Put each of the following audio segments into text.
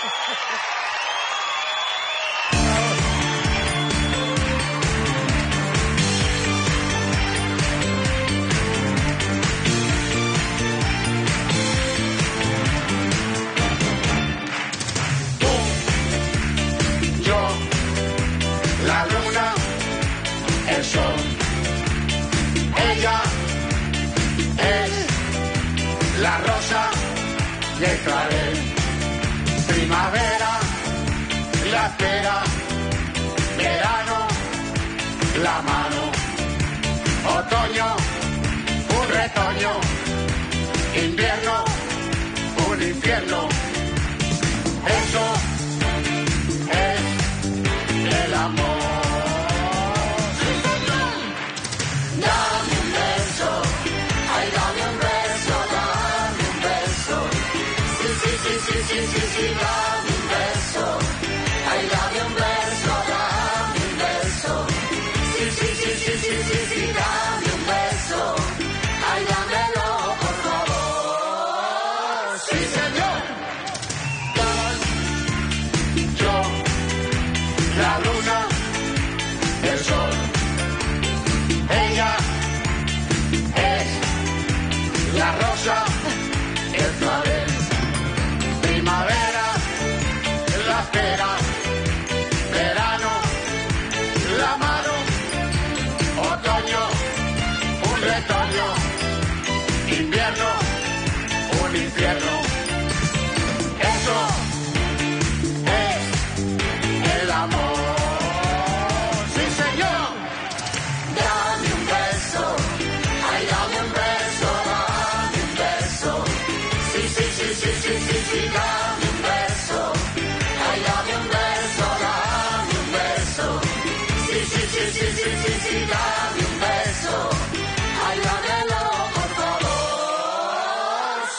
yo, la luna, el sol. Ella es la rosa y el clavel. Primavera, la espera. Verano, la mano. Otoño, un retoño. Invierno, un infierno. Sí, sí, sí, sí, sí, dame un beso. Ay dame un beso, dame un beso. Sí, sí, sí, sí, sí, sí, sí, dame un beso. Ay dámelo, por favor. Sí, señor. Yo, la luna, el sol. Ella es la rosa,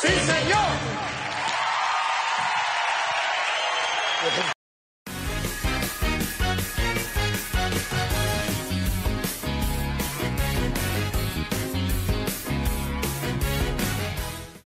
Sí, señor.